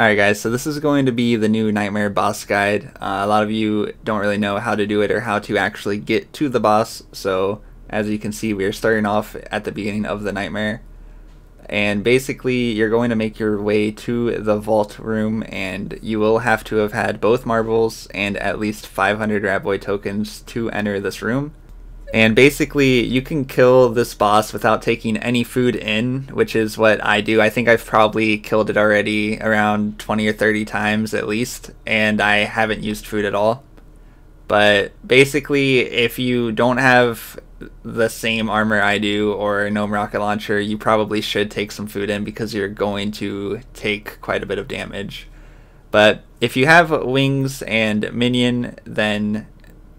Alright guys, so this is going to be the new Nightmare boss guide. Uh, a lot of you don't really know how to do it or how to actually get to the boss, so as you can see we are starting off at the beginning of the Nightmare. And basically you're going to make your way to the vault room and you will have to have had both marbles and at least 500 Rat Boy tokens to enter this room. And basically, you can kill this boss without taking any food in, which is what I do. I think I've probably killed it already around 20 or 30 times at least, and I haven't used food at all. But basically, if you don't have the same armor I do or Gnome Rocket Launcher, you probably should take some food in because you're going to take quite a bit of damage. But if you have wings and minion, then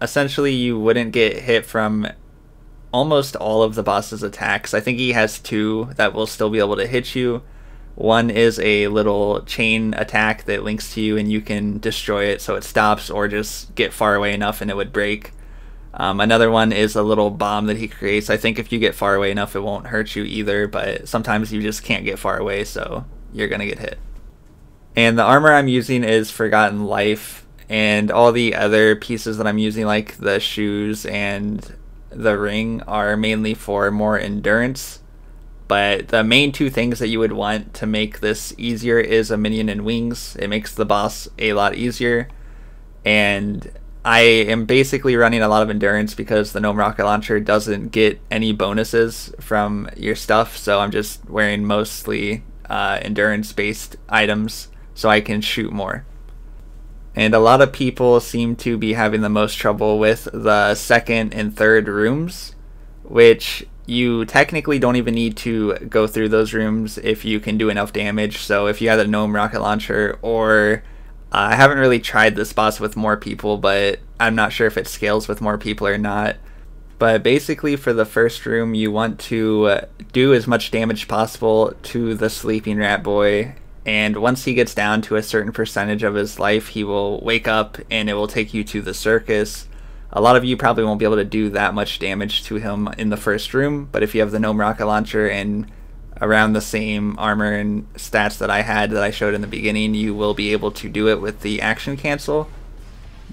essentially you wouldn't get hit from almost all of the boss's attacks. I think he has two that will still be able to hit you. One is a little chain attack that links to you and you can destroy it so it stops or just get far away enough and it would break. Um, another one is a little bomb that he creates. I think if you get far away enough, it won't hurt you either, but sometimes you just can't get far away, so you're going to get hit. And the armor I'm using is Forgotten Life and all the other pieces that I'm using like the shoes and the ring are mainly for more endurance. But the main two things that you would want to make this easier is a minion and wings. It makes the boss a lot easier. And I am basically running a lot of endurance because the Gnome Rocket Launcher doesn't get any bonuses from your stuff, so I'm just wearing mostly uh, endurance based items so I can shoot more. And a lot of people seem to be having the most trouble with the second and third rooms, which you technically don't even need to go through those rooms if you can do enough damage. So if you have a gnome rocket launcher, or uh, I haven't really tried this boss with more people, but I'm not sure if it scales with more people or not. But basically, for the first room, you want to do as much damage possible to the sleeping rat boy and once he gets down to a certain percentage of his life, he will wake up and it will take you to the circus. A lot of you probably won't be able to do that much damage to him in the first room, but if you have the Gnome Rocket Launcher and around the same armor and stats that I had that I showed in the beginning, you will be able to do it with the action cancel.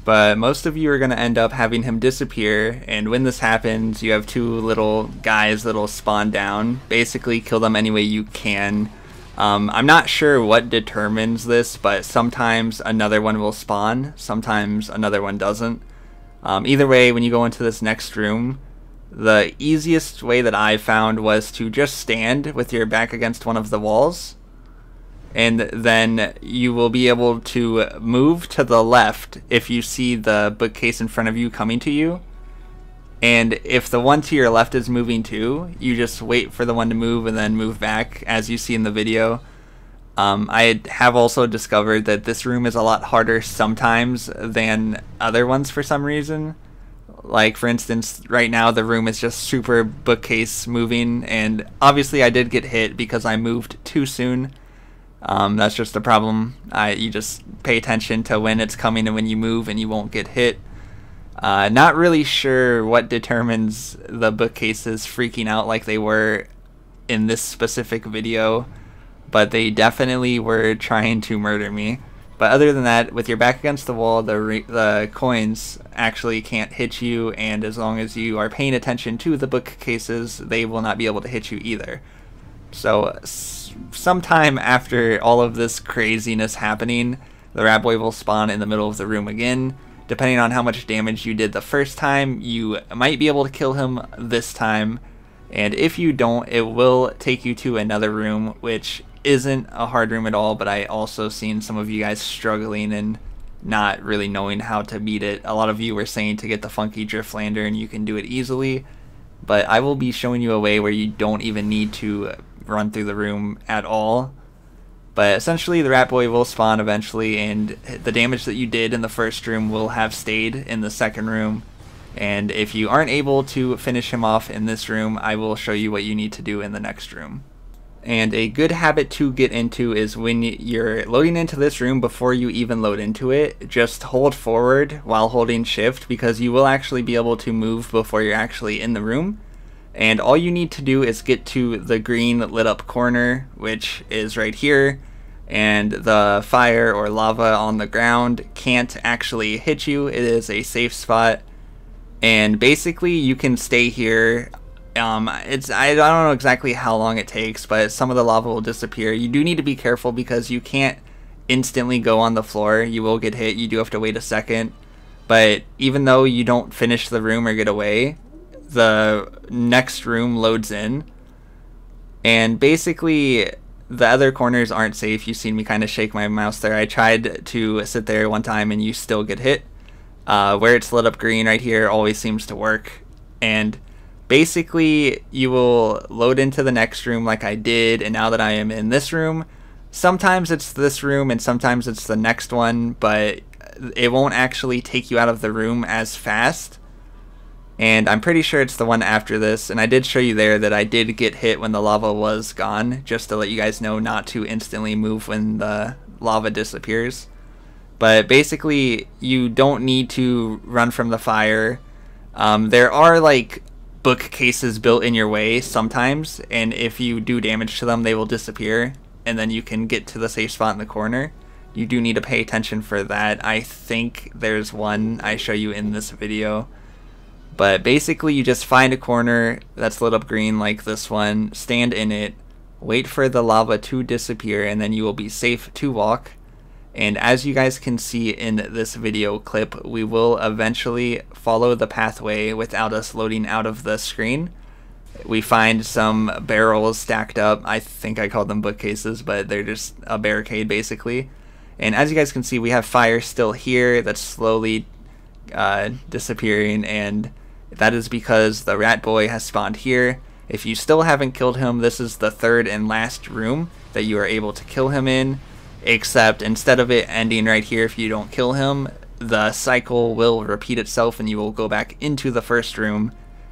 But most of you are going to end up having him disappear, and when this happens, you have two little guys that'll spawn down. Basically, kill them any way you can um, I'm not sure what determines this, but sometimes another one will spawn, sometimes another one doesn't. Um, either way, when you go into this next room, the easiest way that I found was to just stand with your back against one of the walls, and then you will be able to move to the left if you see the bookcase in front of you coming to you and if the one to your left is moving too, you just wait for the one to move and then move back as you see in the video. Um, I have also discovered that this room is a lot harder sometimes than other ones for some reason. Like, for instance, right now the room is just super bookcase moving, and obviously I did get hit because I moved too soon. Um, that's just a problem. I, you just pay attention to when it's coming and when you move, and you won't get hit. Uh, not really sure what determines the bookcases freaking out like they were in this specific video, but they definitely were trying to murder me. But other than that, with your back against the wall, the the coins actually can't hit you, and as long as you are paying attention to the bookcases, they will not be able to hit you either. So, sometime after all of this craziness happening, the rat boy will spawn in the middle of the room again, depending on how much damage you did the first time, you might be able to kill him this time. And if you don't, it will take you to another room, which isn't a hard room at all, but I also seen some of you guys struggling and not really knowing how to beat it. A lot of you were saying to get the Funky Driftlander and you can do it easily, but I will be showing you a way where you don't even need to run through the room at all. But essentially, the Rat Boy will spawn eventually, and the damage that you did in the first room will have stayed in the second room. And if you aren't able to finish him off in this room, I will show you what you need to do in the next room. And a good habit to get into is when you're loading into this room before you even load into it, just hold forward while holding shift because you will actually be able to move before you're actually in the room. And all you need to do is get to the green lit up corner, which is right here, and the fire or lava on the ground can't actually hit you. It is a safe spot, and basically you can stay here. Um, it's I, I don't know exactly how long it takes, but some of the lava will disappear. You do need to be careful because you can't instantly go on the floor. You will get hit. You do have to wait a second. But even though you don't finish the room or get away, the next room loads in. And basically, the other corners aren't safe. You've seen me kind of shake my mouse there. I tried to sit there one time and you still get hit. Uh, where it's lit up green right here always seems to work. And basically, you will load into the next room like I did. And now that I am in this room, sometimes it's this room and sometimes it's the next one, but it won't actually take you out of the room as fast and I'm pretty sure it's the one after this. And I did show you there that I did get hit when the lava was gone, just to let you guys know not to instantly move when the lava disappears. But basically, you don't need to run from the fire. Um, there are like bookcases built in your way sometimes, and if you do damage to them, they will disappear, and then you can get to the safe spot in the corner. You do need to pay attention for that. I think there's one I show you in this video but basically, you just find a corner that's lit up green like this one, stand in it, wait for the lava to disappear, and then you will be safe to walk. And as you guys can see in this video clip, we will eventually follow the pathway without us loading out of the screen. We find some barrels stacked up. I think I called them bookcases, but they're just a barricade basically. And as you guys can see, we have fire still here that's slowly uh, disappearing and that is because the rat boy has spawned here. If you still haven't killed him, this is the third and last room that you are able to kill him in. Except instead of it ending right here if you don't kill him, the cycle will repeat itself and you will go back into the first room,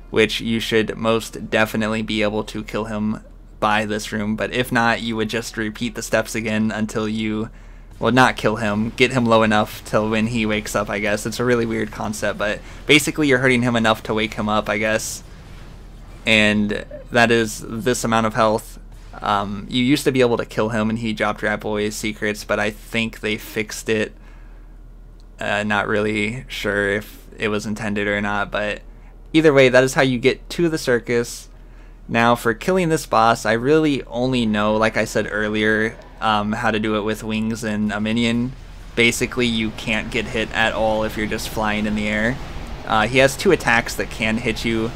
which you should most definitely be able to kill him by this room. But if not, you would just repeat the steps again until you well, not kill him, get him low enough till when he wakes up, I guess. It's a really weird concept, but basically you're hurting him enough to wake him up, I guess. And that is this amount of health. Um, you used to be able to kill him and he dropped Rat Boy's secrets, but I think they fixed it. Uh, not really sure if it was intended or not, but either way, that is how you get to the circus. Now, for killing this boss, I really only know, like I said earlier, um, how to do it with wings and a minion. Basically, you can't get hit at all if you're just flying in the air. Uh, he has two attacks that can hit you,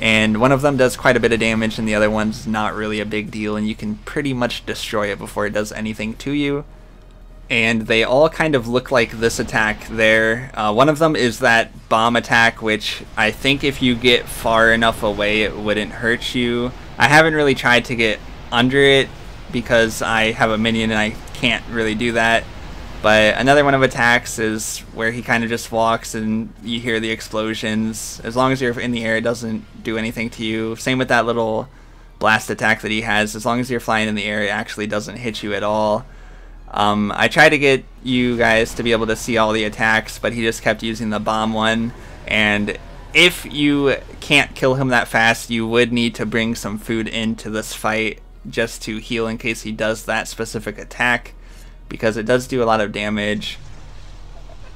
and one of them does quite a bit of damage, and the other one's not really a big deal, and you can pretty much destroy it before it does anything to you. And they all kind of look like this attack there. Uh, one of them is that bomb attack, which I think if you get far enough away, it wouldn't hurt you. I haven't really tried to get under it because I have a minion and I can't really do that. But another one of attacks is where he kind of just walks and you hear the explosions. As long as you're in the air, it doesn't do anything to you. Same with that little blast attack that he has. As long as you're flying in the air, it actually doesn't hit you at all. Um, I tried to get you guys to be able to see all the attacks, but he just kept using the bomb one. And if you can't kill him that fast, you would need to bring some food into this fight just to heal in case he does that specific attack because it does do a lot of damage.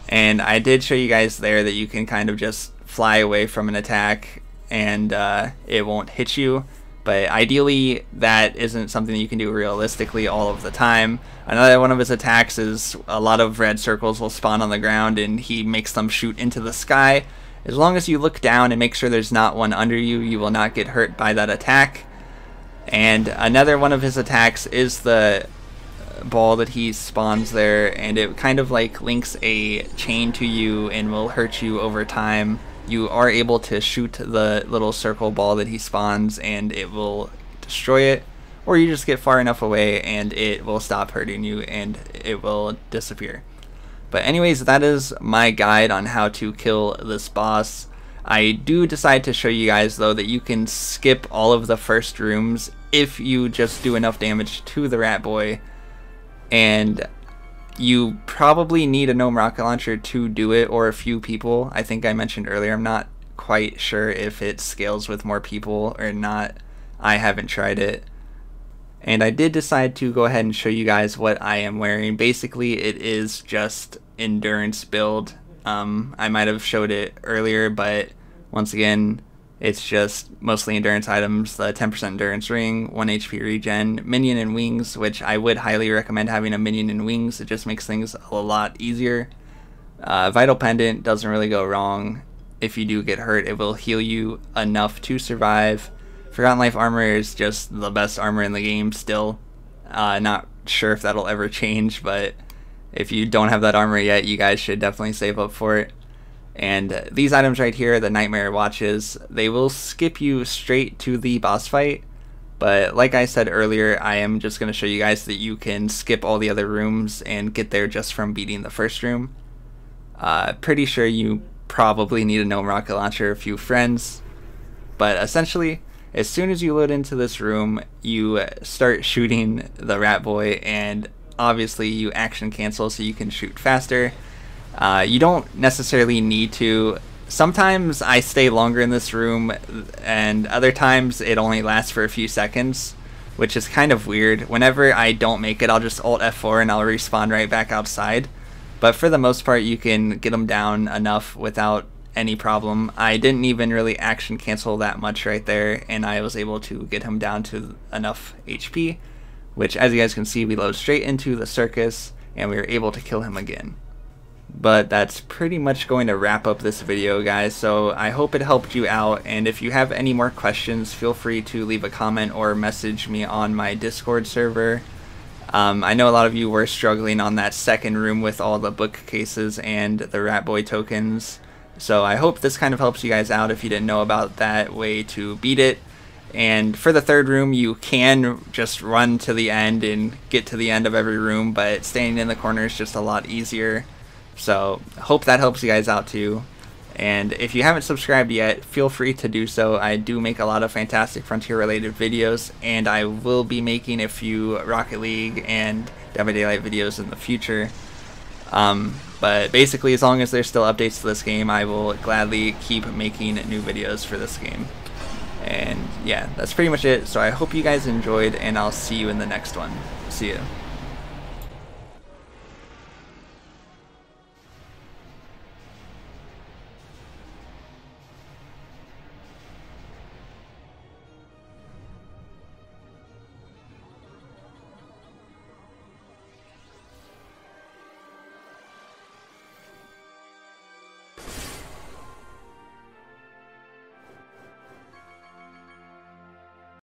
And I did show you guys there that you can kind of just fly away from an attack and uh, it won't hit you. But ideally, that isn't something you can do realistically all of the time. Another one of his attacks is a lot of red circles will spawn on the ground and he makes them shoot into the sky. As long as you look down and make sure there's not one under you, you will not get hurt by that attack. And another one of his attacks is the ball that he spawns there, and it kind of like links a chain to you and will hurt you over time. You are able to shoot the little circle ball that he spawns, and it will destroy it, or you just get far enough away and it will stop hurting you and it will disappear. But anyways, that is my guide on how to kill this boss. I do decide to show you guys though that you can skip all of the first rooms if you just do enough damage to the rat boy and you probably need a gnome rocket launcher to do it or a few people I think I mentioned earlier I'm not quite sure if it scales with more people or not I haven't tried it And I did decide to go ahead and show you guys what I am wearing. Basically, it is just endurance build. Um, I might have showed it earlier, but once again, it's just mostly endurance items, the 10% endurance ring, 1 HP regen, minion and wings, which I would highly recommend having a minion and wings. It just makes things a lot easier. Uh, Vital Pendant doesn't really go wrong. If you do get hurt, it will heal you enough to survive. Forgotten Life armor is just the best armor in the game still. Uh, not sure if that'll ever change, but if you don't have that armor yet, you guys should definitely save up for it. And these items right here, the Nightmare Watches, they will skip you straight to the boss fight. But like I said earlier, I am just going to show you guys that you can skip all the other rooms and get there just from beating the first room. Uh, pretty sure you probably need a gnome rocket launcher, a few friends. But essentially, as soon as you load into this room, you start shooting the rat boy and obviously you action cancel so you can shoot faster. Uh, you don't necessarily need to. Sometimes I stay longer in this room, and other times it only lasts for a few seconds, which is kind of weird. Whenever I don't make it, I'll just Alt F4 and I'll respawn right back outside. But for the most part, you can get them down enough without any problem. I didn't even really action cancel that much right there, and I was able to get him down to enough HP, which as you guys can see, we load straight into the circus, and we were able to kill him again. But that's pretty much going to wrap up this video, guys, so I hope it helped you out, and if you have any more questions, feel free to leave a comment or message me on my Discord server. Um, I know a lot of you were struggling on that second room with all the bookcases and the Rat Boy tokens. So I hope this kind of helps you guys out if you didn't know about that way to beat it. And for the third room, you can just run to the end and get to the end of every room, but staying in the corner is just a lot easier. So hope that helps you guys out too. And if you haven't subscribed yet, feel free to do so. I do make a lot of fantastic Frontier related videos, and I will be making a few Rocket League and Dead Daylight videos in the future. Um, but basically, as long as there's still updates to this game, I will gladly keep making new videos for this game. And yeah, that's pretty much it. So I hope you guys enjoyed, and I'll see you in the next one. See you.